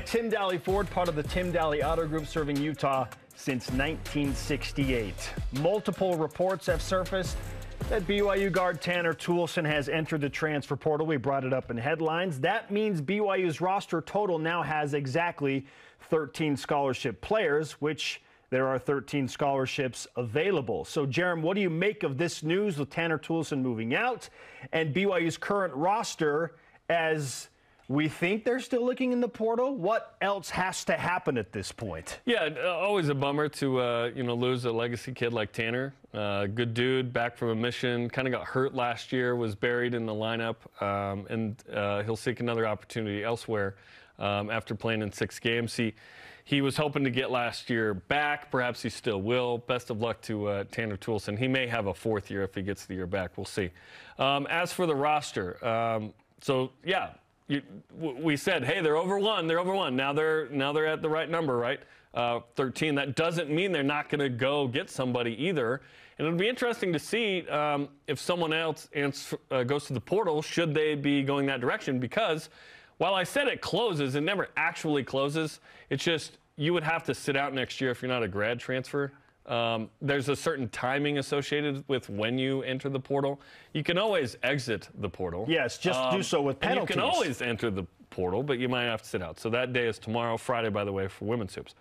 by Tim Dahle Ford, part of the Tim Dahle Auto Group serving Utah since 1968. Multiple reports have surfaced that BYU guard Tanner Toolson has entered the transfer portal. We brought it up in headlines. That means BYU's roster total now has exactly 13 scholarship players, which there are 13 scholarships available. So, Jarom, what do you make of this news with Tanner Toolson moving out and BYU's current roster as we think they're still looking in the portal. What else has to happen at this point? Yeah, uh, always a bummer to uh, you know lose a legacy kid like Tanner. Uh, good dude, back from a mission. Kind of got hurt last year, was buried in the lineup, um, and uh, he'll seek another opportunity elsewhere um, after playing in six games. He he was hoping to get last year back. Perhaps he still will. Best of luck to uh, Tanner Toolson. He may have a fourth year if he gets the year back. We'll see. Um, as for the roster, um, so yeah, you, we said, hey, they're over one, they're over one. Now they're now they're at the right number, right? Uh, 13. That doesn't mean they're not going to go get somebody either. And it'll be interesting to see um, if someone else answer, uh, goes to the portal. Should they be going that direction? Because while I said it closes, it never actually closes. It's just you would have to sit out next year if you're not a grad transfer. Um, there's a certain timing associated with when you enter the portal. You can always exit the portal. Yes, just um, do so with penalties. you can always enter the portal, but you might have to sit out. So that day is tomorrow, Friday, by the way, for women's hoops.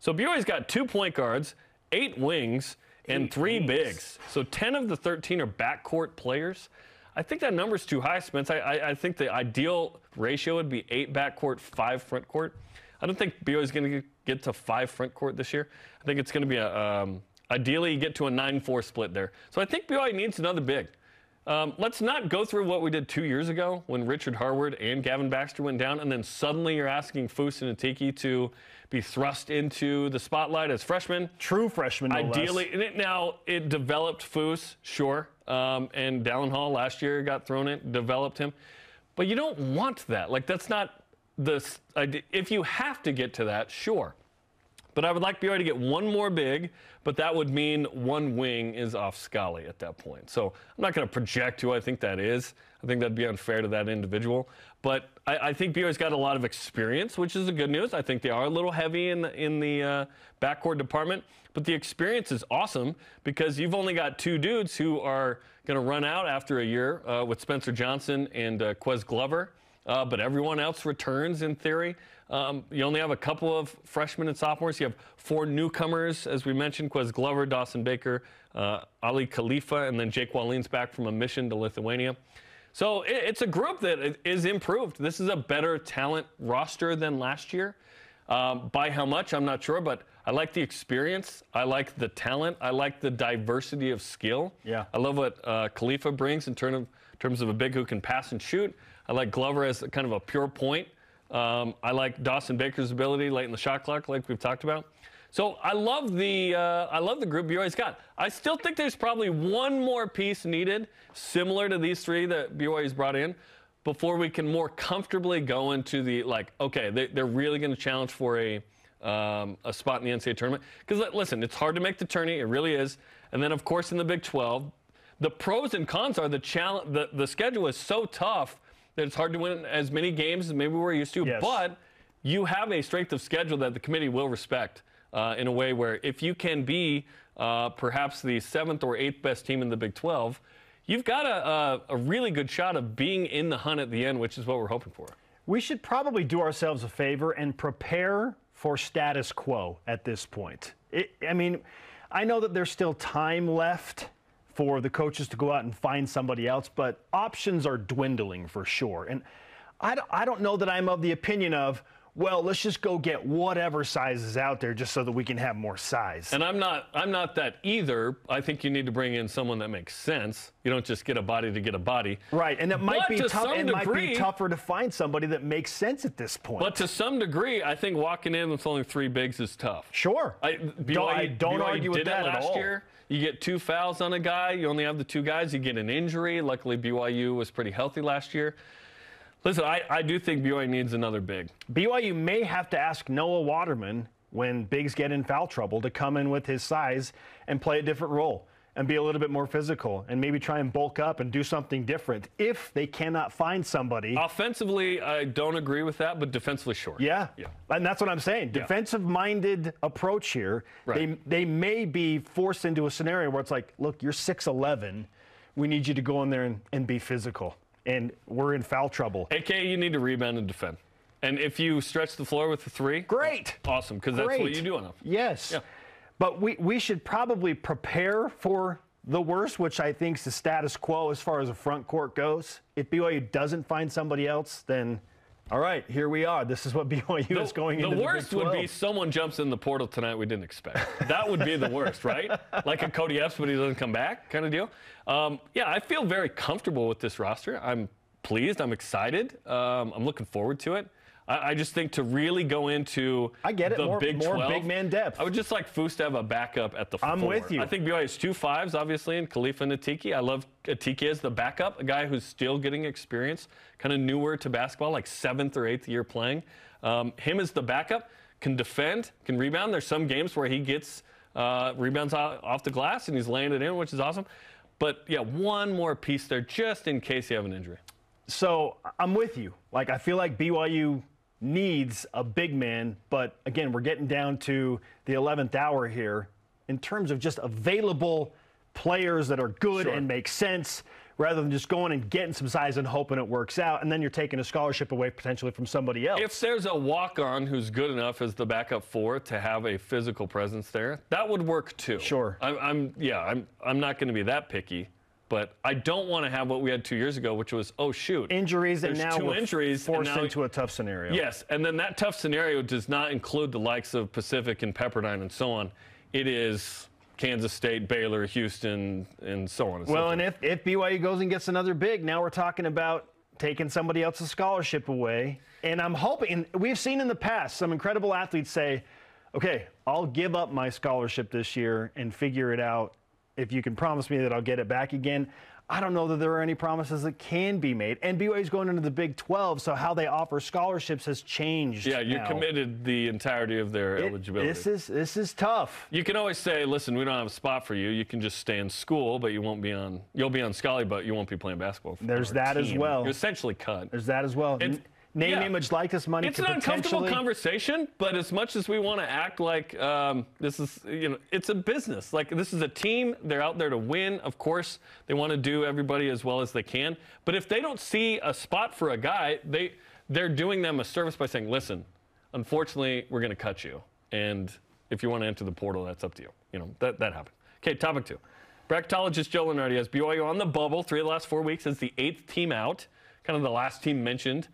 So BYU's got two point guards, eight wings, and eight three wings. bigs. So 10 of the 13 are backcourt players. I think that number's too high, Spence. I, I, I think the ideal ratio would be eight backcourt, five front court. I don't think BYU is going to get to five front court this year. I think it's going to be a um, ideally you get to a 9-4 split there. So I think BYU needs another big. Um, let's not go through what we did two years ago when Richard Harward and Gavin Baxter went down, and then suddenly you're asking Foose and Atiki to be thrust into the spotlight as freshmen. True freshmen, no Ideally, it, now it developed Foose, sure, um, and Dallin Hall last year got thrown in, developed him, but you don't want that. Like that's not if you have to get to that, sure. But I would like BYU to get one more big, but that would mean one wing is off Scully at that point. So I'm not going to project who I think that is. I think that'd be unfair to that individual. But I, I think BYU's got a lot of experience, which is the good news. I think they are a little heavy in the, in the uh, backcourt department, but the experience is awesome because you've only got two dudes who are going to run out after a year uh, with Spencer Johnson and uh, Ques Glover uh, but everyone else returns in theory. Um, you only have a couple of freshmen and sophomores. You have four newcomers, as we mentioned, Ques Glover, Dawson Baker, uh, Aly Khalifa, and then Jake Wallin's back from a mission to Lithuania. So it, it's a group that is improved. This is a better talent roster than last year. Um, by how much, I'm not sure, but I like the experience. I like the talent. I like the diversity of skill. Yeah. I love what uh, Khalifa brings in terms of, in terms of a big who can pass and shoot. I like Glover as kind of a pure point. Um, I like Dawson Baker's ability late in the shot clock, like we've talked about. So I love the uh, I love the group BYU's got. I still think there's probably one more piece needed, similar to these three that BYU's brought in, before we can more comfortably go into the like. Okay, they, are really going to challenge for a um, a spot in the NCAA tournament. Because listen, it's hard to make the tourney. It really is. And then of course in the Big 12, the pros and cons are the challenge. The, the schedule is so tough that it's hard to win as many games as maybe we're used to, yes. but you have a strength of schedule that the committee will respect uh, in a way where if you can be uh, perhaps the seventh or eighth best team in the Big 12, you've got a, a, a really good shot of being in the hunt at the end, which is what we're hoping for. We should probably do ourselves a favor and prepare for status quo at this point. It, I mean, I know that there's still time left for the coaches to go out and find somebody else, but options are dwindling for sure. And I don't, know that I'm of the opinion of, well, let's just go get whatever size is out there just so that we can have more size. And I'm not I'm not that either. I think you need to bring in someone that makes sense. You don't just get a body to get a body. Right. And it might but be to tough it degree, might be tougher to find somebody that makes sense at this point. But to some degree, I think walking in with only three bigs is tough. Sure. I, BYU, don't, I don't BYU argue with that last year. You get two fouls on a guy. You only have the two guys. You get an injury. Luckily, BYU was pretty healthy last year. Listen, I, I do think BYU needs another big. BYU may have to ask Noah Waterman when bigs get in foul trouble to come in with his size and play a different role. and be a little bit more physical and maybe try and bulk up and do something different if they cannot find somebody. Offensively, I don't agree with that, but defensively, sure. Yeah. yeah. And that's what I'm saying. Yeah. Defensive minded approach here. Right. They, they may be forced into a scenario where it's like, look, you're 6'11. We need you to go in there and, and be physical. And we're in foul trouble. AK, you need to rebound and defend. And if you stretch the floor with the three, great. Awesome, because that's what you do enough. Yes. Yeah. But we, we should probably prepare for the worst, which I think is the status quo as far as the front court goes. If BYU doesn't find somebody else, then all right, here we are. This is what BYU the, is going the into. The worst would be someone jumps in the portal tonight we didn't expect. that would be the worst, right? Like a Cody Epps, but he doesn't come back kind of deal. Um, yeah, I feel very comfortable with this roster. I'm pleased. I'm excited. Um, I'm looking forward to it. I, I, just think to really go into I get it. the more, Big more 12, big man depth. I would just like Foose to have a backup at the I'm four. with you. I think BYU has two fives, obviously, and Khalifa and Atiki. I love Atiki as the backup, a guy who's still getting experience, kind of newer to basketball, like seventh or eighth year playing. Um, him as the backup can defend, can rebound. There's some games where he gets uh, rebounds off the glass and he's laying it in, which is awesome. But yeah, one more piece there just in case you have an injury. So I'm with you. Like I feel like BYU needs a big man, but again, we're getting down to the 11th hour here in terms of just available players that are good sure. and make sense rather than just going and getting some size and hoping it works out and then you're taking a scholarship away potentially from somebody else. If there's a walk-on who's good enough as the backup four to have a physical presence there, that would work too. Sure. I'm, I'm yeah, I'm I'm not going to be that picky. But I don't want to have what we had two years ago, which was, oh shoot, injuries, and now two injuries, forced now, into a tough scenario. Yes, and then that tough scenario does not include the likes of Pacific and Pepperdine and so on. It is Kansas State, Baylor, Houston, and so on. And well, so and if, if BYU goes and gets another big, now we're talking about taking somebody else's scholarship away. And I'm hoping, we've seen in the past some incredible athletes say, okay, I'll give up my scholarship this year and figure it out if you can promise me that I'll get it back again. I don't know that there are any promises that can be made. And BYU is going into the Big 12, so how they offer scholarships has changed. Yeah, you now. committed the entirety of their it, eligibility. This is this is tough. You can always say, "Listen, we don't have a spot for you. You can just stay in school, but you won't be on. You'll be on Scully, but you won't be playing basketball." There's that team. as well. You're essentially cut. There's that as well. Name, yeah. image, likeness, money. It's an uncomfortable conversation, but as much as we want to act like um, this is, you know, it's a business. Like this is a team. They're out there to win. Of course, they want to do everybody as well as they can. But if they don't see a spot for a guy, they they're doing them a service by saying, "Listen, unfortunately, we're going to cut you, and if you want to enter the portal, that's up to you." You know, that that happened. Okay, topic two. Bracketologist Joe Lunardi has BYU on the bubble three of the last four weeks as the eighth team out, kind of the last team mentioned.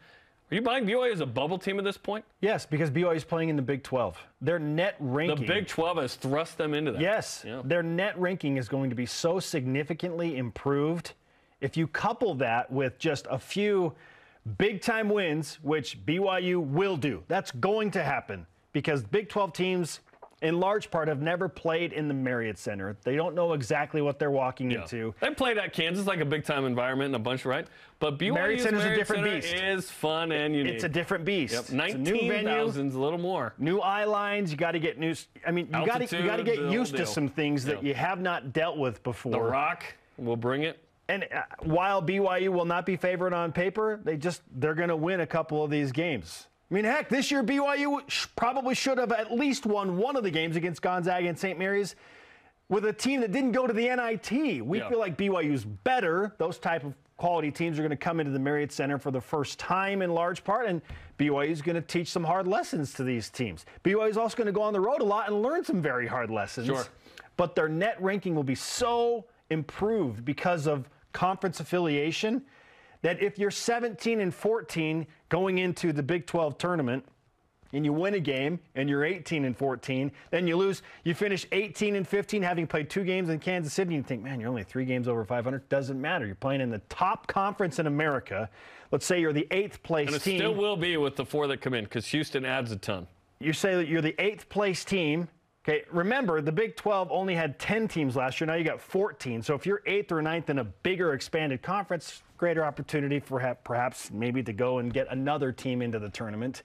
Are you buying BYU as a bubble team at this point? Yes, because BYU is playing in the Big 12. Their net ranking. The Big 12 has thrust them into that. Yes. Yeah. Their net ranking is going to be so significantly improved. If you couple that with just a few big time wins, which BYU will do, that's going to happen because Big 12 teams in large part, have never played in the Marriott Center. They don't know exactly what they're walking yeah. into. They played at Kansas, like a big time environment and a bunch, right? But BYU's Marriott Center's Marriott a different Center beast. is fun and unique. It's a different beast. Yep. Nineteen thousand's a little more. New eye lines. You got to get new. I mean, you got to you got to get used to some things that you have not dealt with before. The Rock will bring it. And uh, while BYU will not be favored on paper, they just they're going to win a couple of these games. I mean, heck, this year BYU probably should have at least won one of the games against Gonzaga and St. Mary's with a team that didn't go to the NIT. We yeah. feel like BYU's better. Those type of quality teams are going to come into the Marriott Center for the first time in large part, and BYU is going to teach some hard lessons to these teams. BYU is also going to go on the road a lot and learn some very hard lessons. Sure. But their net ranking will be so improved because of conference affiliation that if you're 17 and 14 going into the Big 12 tournament, and you win a game and you're 18 and 14, then you lose, you finish 18 and 15 having played two games in Kansas City, and you think, man, you're only three games over 500. Doesn't matter. You're playing in the top conference in America. Let's say you're the eighth place and it team. still will be with the four that come in because Houston adds a ton. You say that you're the eighth place team. Okay, remember the Big 12 only had 10 teams last year. Now you got 14. So if you're eighth or ninth in a bigger expanded conference, greater opportunity for perhaps maybe to go and get another team into the tournament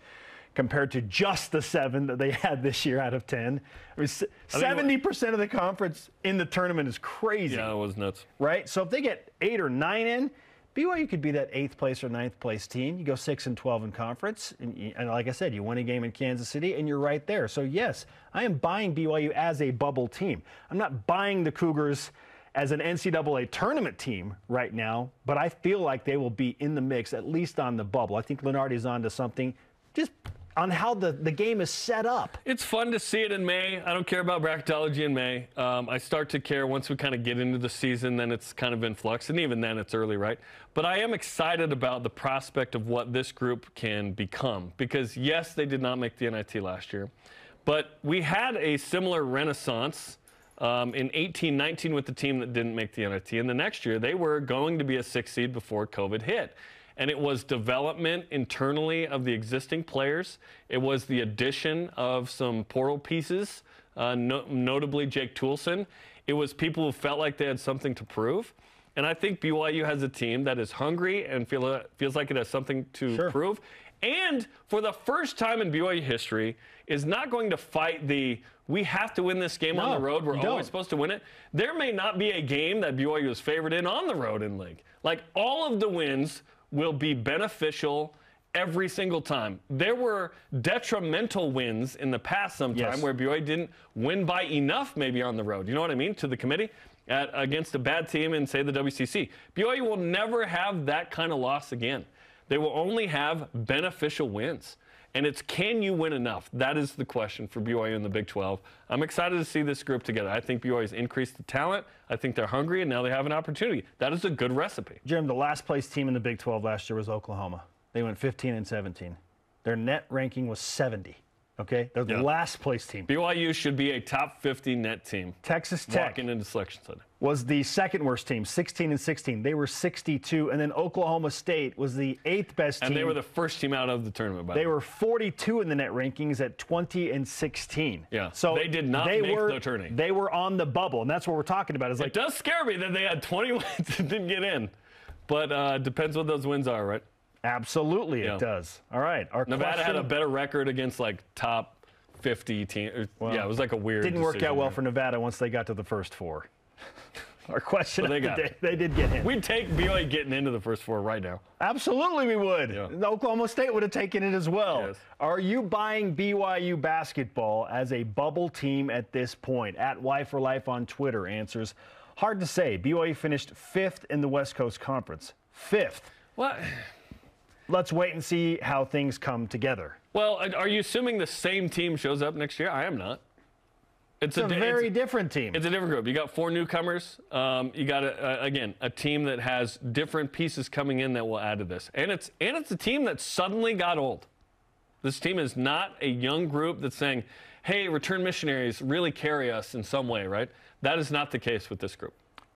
compared to just the seven that they had this year out of 10. I mean, 70% of the conference in the tournament is crazy. Yeah, it was nuts. Right? So if they get eight or nine in, BYU could be that eighth place or ninth place team. You go six and 12 in conference. And, and like I said, you win a game in Kansas City and you're right there. So, yes, I am buying BYU as a bubble team. I'm not buying the Cougars as an NCAA tournament team right now, but I feel like they will be in the mix, at least on the bubble. I think Lunardi's on to something. Just on how the, the game is set up. It's fun to see it in May. I don't care about bracketology in May. Um, I start to care once we kind of get into the season, then it's kind of in flux, and even then it's early, right? But I am excited about the prospect of what this group can become because, yes, they did not make the NIT last year, but we had a similar renaissance. Um, in 18 19 with the team that didn't make the NIT. And the next year, they were going to be a six seed before COVID hit and it was development internally of the existing players. It was the addition of some portal pieces, uh, no, notably Jake Toolson. It was people who felt like they had something to prove. And I think BYU has a team that is hungry and feel, uh, feels like it has something to sure. prove. And for the first time in BYU history, is not going to fight the we have to win this game no, on the road. We're always don't. supposed to win it. There may not be a game that BYU is favored in on the road in league. Like all of the wins will be beneficial every single time. There were detrimental wins in the past sometime yes. where BYU didn't win by enough maybe on the road. You know what I mean? To the committee at, against a bad team in, say, the WCC. BYU will never have that kind of loss again. They will only have beneficial wins. And it's can you win enough? That is the question for BYU in the Big 12. I'm excited to see this group together. I think BYU has increased the talent. I think they're hungry, and now they have an opportunity. That is a good recipe. Jim, the last place team in the Big 12 last year was Oklahoma. They went 15 and 17. Their net ranking was 70. Okay, they're the last place team. BYU should be a top 50 net team. Texas Tech walking into selection Sunday was the second worst team, 16 and 16. They were 62, and then Oklahoma State was the eighth best team. And they were the first team out of the tournament. By they the were 42 in the net rankings at 20 and 16. Yeah, so they did not they make were, the tournament. They were on the bubble, and that's what we're talking about. Is like it does scare me that they had 20 wins and didn't get in, but uh, depends what those wins are, right? Absolutely, yeah. it does. All right, our Nevada question, had a better record against like top 50 teams. Well, yeah, it was like a weird. Didn't work out well for Nevada once they got to the first four. Our question well, they, got the they did get in. We'd take BYU getting into the first four right now. Absolutely, we would. Yeah. Oklahoma State would have taken it as well. Yes. Are you buying BYU basketball as a bubble team at this point? At Y for Life on Twitter answers. Hard to say. BYU finished fifth in the West Coast Conference. Fifth. What? Let's wait and see how things come together. Well, are you assuming the same team shows up next year? I am not. It's, it's a, a, very it's, different team. It's a different group. You got four newcomers. Um, you got a, a, again a team that has different pieces coming in that will add to this, and it's and it's a team that suddenly got old. This team is not a young group that's saying, "Hey, return missionaries really carry us in some way." Right? That is not the case with this group.